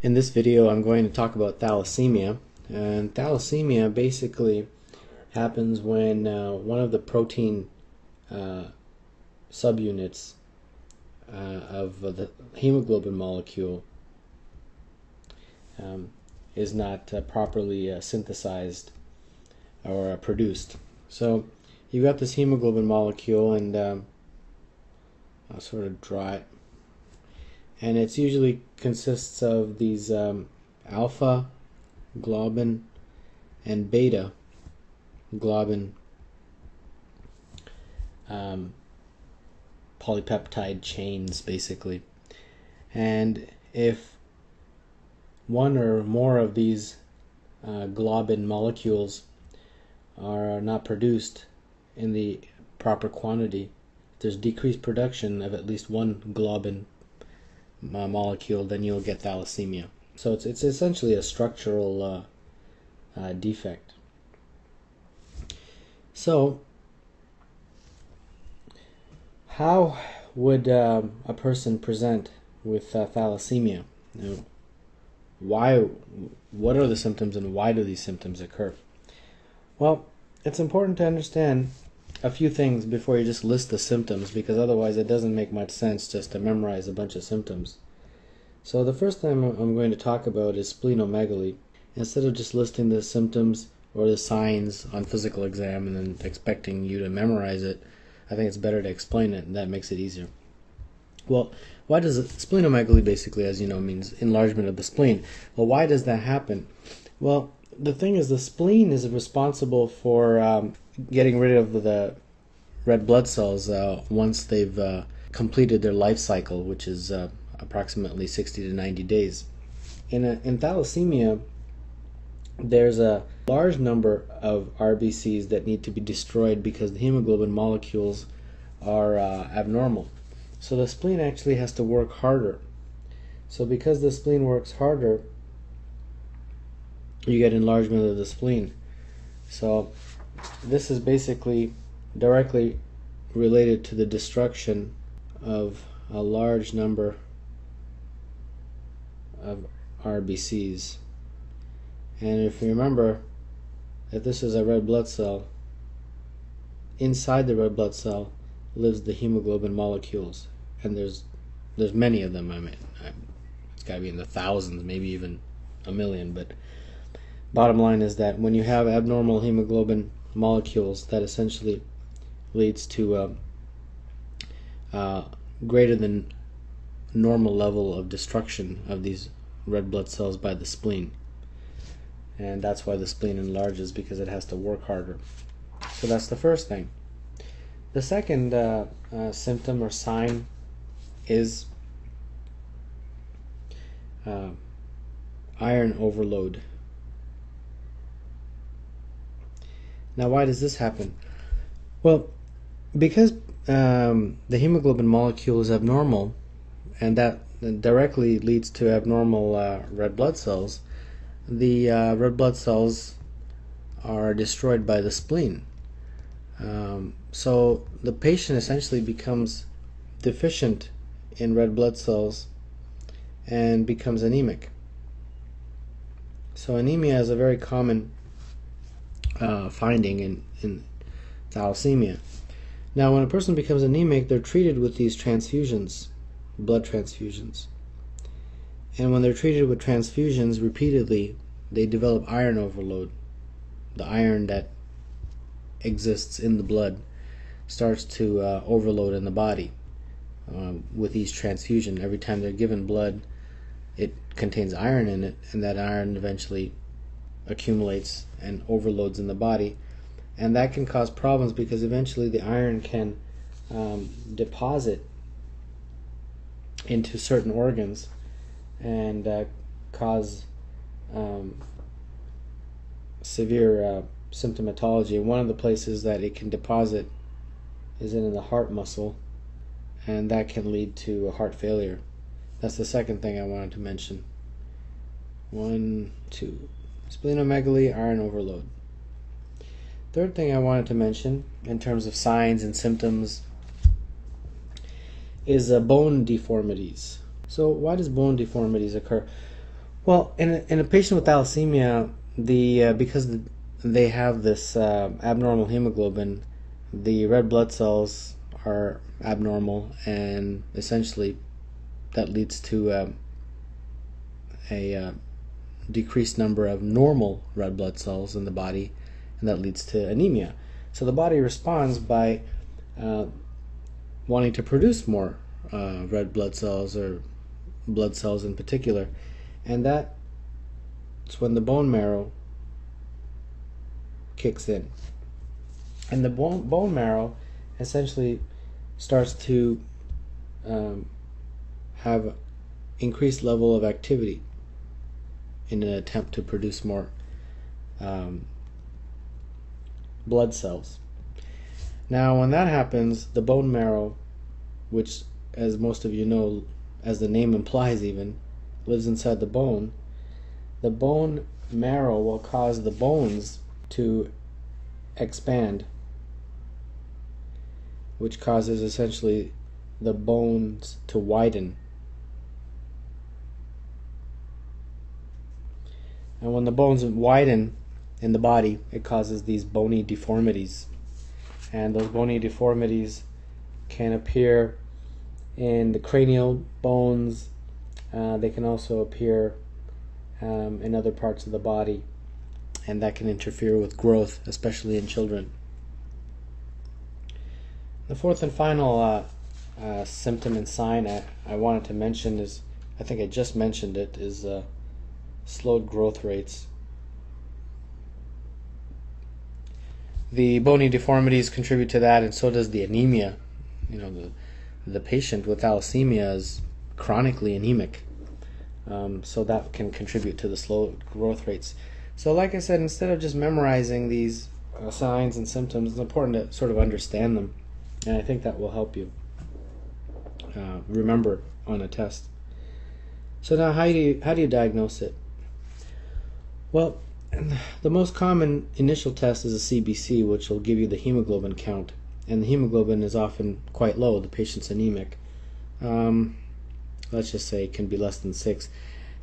In this video I'm going to talk about thalassemia and thalassemia basically happens when uh, one of the protein uh, subunits uh, of the hemoglobin molecule um, is not uh, properly uh, synthesized or uh, produced. So you've got this hemoglobin molecule and um, I'll sort of draw it and it usually consists of these um, alpha globin and beta globin um, polypeptide chains basically. And if one or more of these uh, globin molecules are not produced in the proper quantity there's decreased production of at least one globin uh, molecule, then you'll get thalassemia. So it's it's essentially a structural uh, uh, defect. So how would um, a person present with uh, thalassemia? Now, why? What are the symptoms, and why do these symptoms occur? Well, it's important to understand a few things before you just list the symptoms because otherwise it doesn't make much sense just to memorize a bunch of symptoms. So the first thing I'm going to talk about is splenomegaly. Instead of just listing the symptoms or the signs on physical exam and then expecting you to memorize it, I think it's better to explain it and that makes it easier. Well, why does it, splenomegaly basically, as you know, means enlargement of the spleen. Well, why does that happen? Well, the thing is the spleen is responsible for um, getting rid of the red blood cells uh, once they've uh, completed their life cycle, which is uh, approximately 60 to 90 days. In, a, in thalassemia, there's a large number of RBCs that need to be destroyed because the hemoglobin molecules are uh, abnormal. So the spleen actually has to work harder. So because the spleen works harder, you get enlargement of the spleen. So this is basically directly related to the destruction of a large number of RBCs. And if you remember that this is a red blood cell, inside the red blood cell lives the hemoglobin molecules, and there's there's many of them. I mean, it's got to be in the thousands, maybe even a million. But bottom line is that when you have abnormal hemoglobin molecules that essentially leads to a, a greater than normal level of destruction of these red blood cells by the spleen. And that's why the spleen enlarges because it has to work harder. So that's the first thing. The second uh, uh, symptom or sign is uh, iron overload. Now, why does this happen? Well, because um, the hemoglobin molecule is abnormal, and that directly leads to abnormal uh, red blood cells, the uh, red blood cells are destroyed by the spleen. Um, so the patient essentially becomes deficient in red blood cells and becomes anemic. So anemia is a very common uh, finding in, in thalassemia. Now, when a person becomes anemic, they're treated with these transfusions, blood transfusions. And when they're treated with transfusions repeatedly, they develop iron overload. The iron that exists in the blood starts to uh, overload in the body uh, with each transfusion. Every time they're given blood, it contains iron in it, and that iron eventually accumulates and overloads in the body. And that can cause problems because eventually the iron can um, deposit into certain organs and uh, cause um, severe uh, symptomatology. One of the places that it can deposit is in the heart muscle, and that can lead to a heart failure. That's the second thing I wanted to mention. One, two, Splenomegaly, iron overload. Third thing I wanted to mention in terms of signs and symptoms is uh, bone deformities. So why does bone deformities occur? Well, in a, in a patient with thalassemia, the uh, because they have this uh, abnormal hemoglobin, the red blood cells are abnormal, and essentially that leads to um, a uh, decreased number of normal red blood cells in the body, and that leads to anemia. So the body responds by uh, wanting to produce more uh, red blood cells or blood cells in particular, and that's when the bone marrow kicks in. And the bone, bone marrow essentially starts to um, have increased level of activity in an attempt to produce more um, blood cells. Now, when that happens, the bone marrow, which, as most of you know, as the name implies, even lives inside the bone, the bone marrow will cause the bones to expand, which causes essentially the bones to widen. And when the bones widen in the body, it causes these bony deformities. And those bony deformities can appear in the cranial bones, uh, they can also appear um, in other parts of the body, and that can interfere with growth, especially in children. The fourth and final uh, uh, symptom and sign I, I wanted to mention is, I think I just mentioned it, is uh, slowed growth rates. The bony deformities contribute to that, and so does the anemia. You know, the the patient with thalassemia is chronically anemic, um, so that can contribute to the slow growth rates. So, like I said, instead of just memorizing these uh, signs and symptoms, it's important to sort of understand them, and I think that will help you uh, remember on a test. So now, how do you how do you diagnose it? Well, the most common initial test is a CBC, which will give you the hemoglobin count, and the hemoglobin is often quite low. The patient's anemic. Um, let's just say it can be less than six.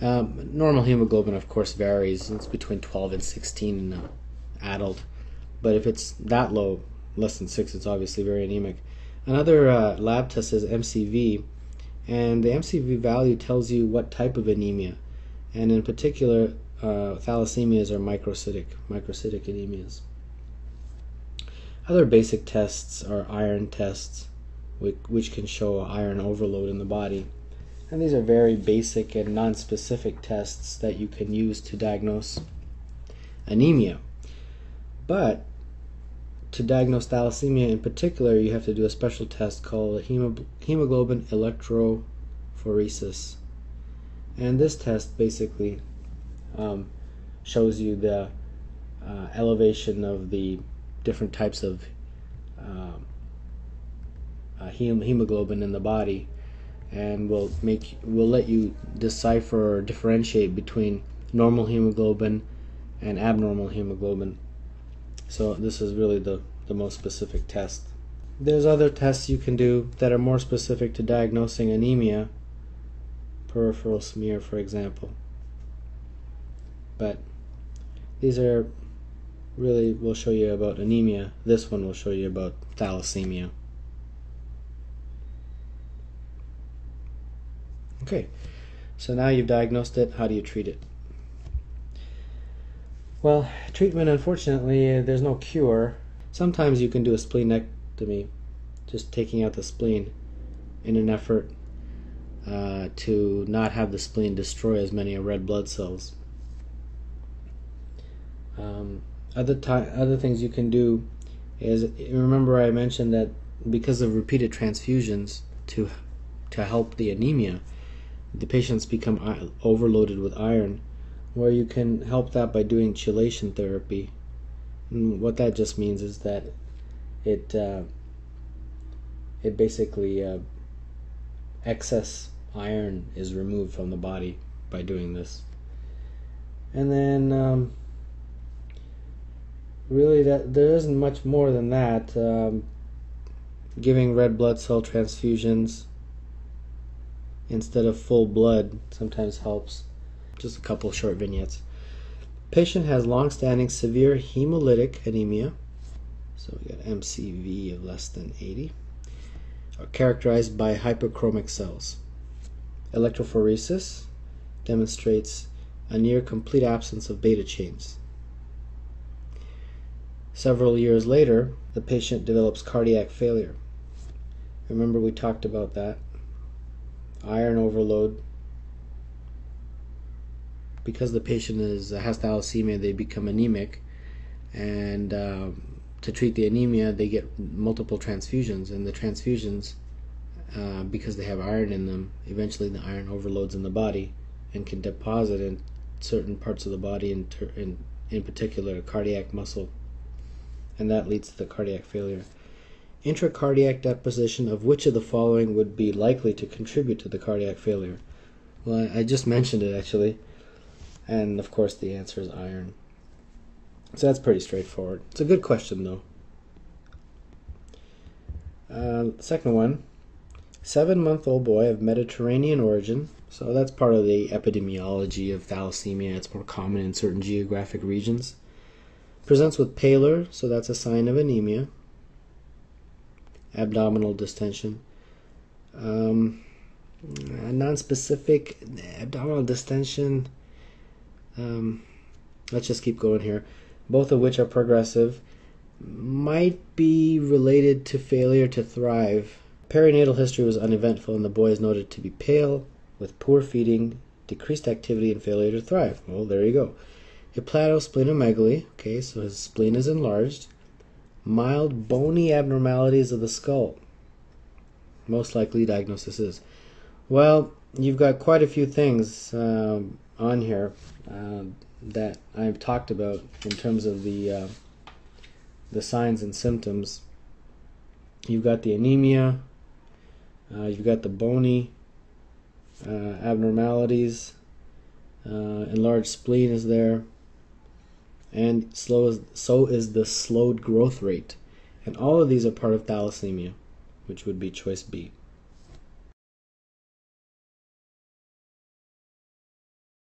Um, normal hemoglobin, of course, varies. It's between 12 and 16 in an adult, but if it's that low, less than six, it's obviously very anemic. Another uh, lab test is MCV, and the MCV value tells you what type of anemia, and in particular, uh, thalassemias are microcytic, microcytic anemias. Other basic tests are iron tests, which, which can show iron overload in the body. And these are very basic and non-specific tests that you can use to diagnose anemia. But to diagnose thalassemia in particular, you have to do a special test called hemoglobin electrophoresis. And this test basically um, shows you the uh, elevation of the different types of um, uh, hemoglobin in the body and will make will let you decipher or differentiate between normal hemoglobin and abnormal hemoglobin. So this is really the, the most specific test. There's other tests you can do that are more specific to diagnosing anemia peripheral smear for example but these are really will show you about anemia. This one will show you about thalassemia. Okay, so now you've diagnosed it, how do you treat it? Well, treatment, unfortunately, there's no cure. Sometimes you can do a splenectomy, just taking out the spleen in an effort uh, to not have the spleen destroy as many red blood cells. Um, other ty- other things you can do is remember I mentioned that because of repeated transfusions to to help the anemia, the patients become overloaded with iron, where you can help that by doing chelation therapy. And what that just means is that it uh, it basically uh, excess iron is removed from the body by doing this. And then um, really that there isn't much more than that. Um, giving red blood cell transfusions instead of full blood sometimes helps. just a couple short vignettes. Patient has long-standing severe hemolytic anemia, so we got MCV of less than 80, are characterized by hyperchromic cells. Electrophoresis demonstrates a near complete absence of beta chains. Several years later, the patient develops cardiac failure. Remember, we talked about that. Iron overload. Because the patient is has thalassemia, they become anemic, and um, to treat the anemia, they get multiple transfusions, and the transfusions, uh, because they have iron in them, eventually the iron overloads in the body and can deposit in certain parts of the body, in, in, in particular cardiac muscle and that leads to the cardiac failure. Intracardiac deposition of which of the following would be likely to contribute to the cardiac failure? Well, I just mentioned it actually, and of course the answer is iron. So that's pretty straightforward. It's a good question though. Uh, second one, seven-month-old boy of Mediterranean origin. So that's part of the epidemiology of thalassemia. It's more common in certain geographic regions. Presents with pallor, so that's a sign of anemia. Abdominal distension. Um, non-specific abdominal distension. Um, let's just keep going here. Both of which are progressive. Might be related to failure to thrive. Perinatal history was uneventful, and the boy is noted to be pale, with poor feeding, decreased activity, and failure to thrive. Well, there you go. Hepatosplenomegaly, okay, so his spleen is enlarged. Mild bony abnormalities of the skull. Most likely diagnosis is. Well, you've got quite a few things um, on here uh, that I've talked about in terms of the uh, the signs and symptoms. You've got the anemia. Uh, you've got the bony uh, abnormalities. Uh, enlarged spleen is there and slow is, so is the slowed growth rate. And all of these are part of thalassemia, which would be choice B.